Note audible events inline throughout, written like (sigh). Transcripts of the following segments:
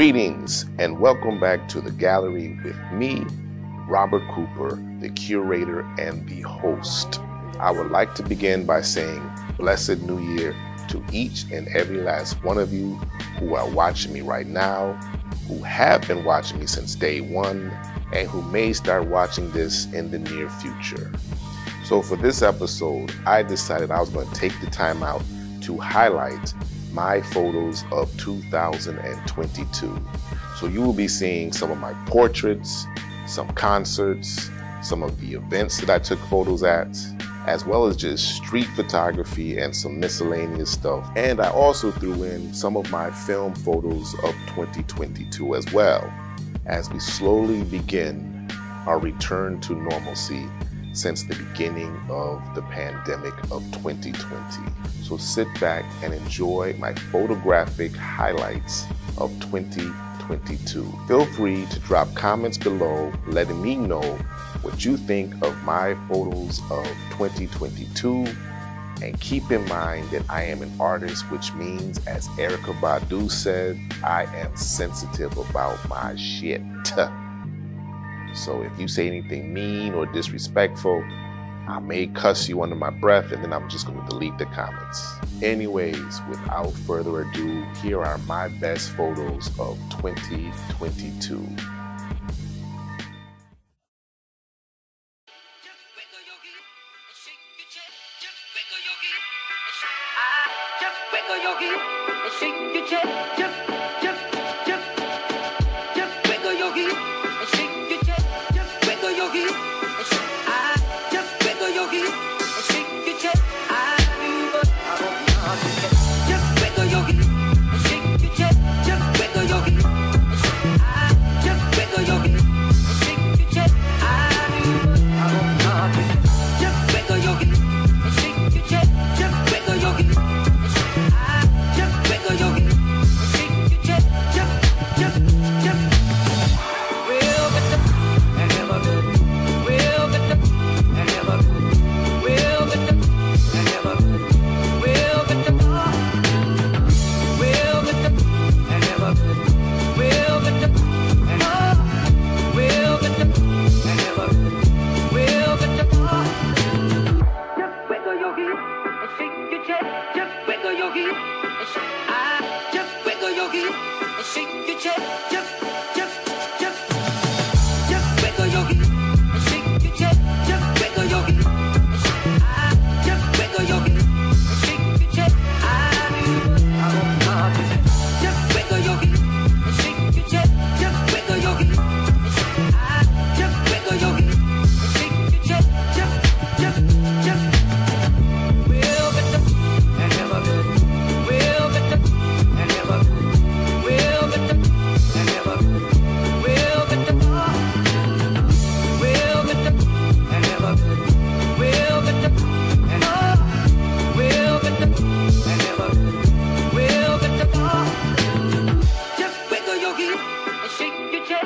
Greetings and welcome back to the gallery with me, Robert Cooper, the curator and the host. I would like to begin by saying Blessed New Year to each and every last one of you who are watching me right now, who have been watching me since day one, and who may start watching this in the near future. So, for this episode, I decided I was going to take the time out to highlight my photos of 2022. So, you will be seeing some of my portraits, some concerts, some of the events that I took photos at, as well as just street photography and some miscellaneous stuff. And I also threw in some of my film photos of 2022 as well, as we slowly begin our return to normalcy since the beginning of the pandemic of 2020. So sit back and enjoy my photographic highlights of 2022. Feel free to drop comments below letting me know what you think of my photos of 2022. And keep in mind that I am an artist, which means, as Erykah Badu said, I am sensitive about my shit. (laughs) So if you say anything mean or disrespectful, I may cuss you under my breath and then I'm just going to delete the comments. Anyways, without further ado, here are my best photos of 2022. Ah, just wiggle your and shake your chest. Just, just.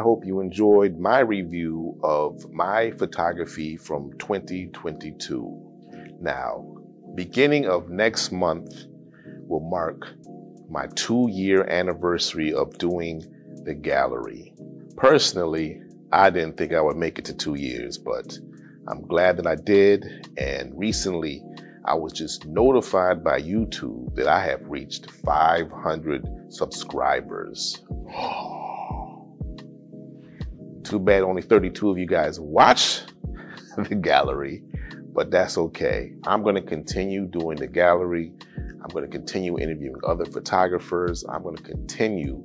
I hope you enjoyed my review of my photography from 2022. Now, beginning of next month will mark my two year anniversary of doing the gallery. Personally, I didn't think I would make it to two years, but I'm glad that I did. And recently, I was just notified by YouTube that I have reached 500 subscribers. (gasps) Oh. Too bad only 32 of you guys watch (laughs) the gallery, but that's okay. I'm going to continue doing the gallery. I'm going to continue interviewing other photographers. I'm going to continue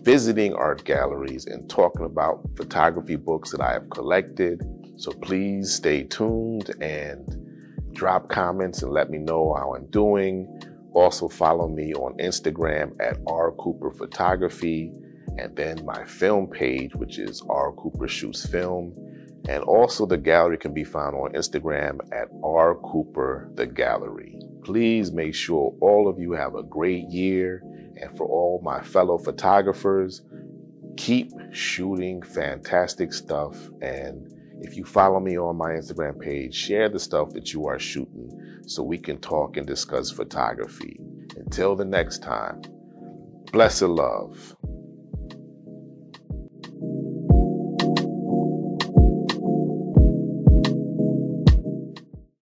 visiting art galleries and talking about photography books that I have collected. So please stay tuned and drop comments and let me know how I'm doing. Also follow me on Instagram at R and then my film page, which is R Cooper Shoots Film. And also the gallery can be found on Instagram at R Cooper The Gallery. Please make sure all of you have a great year. And for all my fellow photographers, keep shooting fantastic stuff. And if you follow me on my Instagram page, share the stuff that you are shooting so we can talk and discuss photography. Until the next time, blessed love.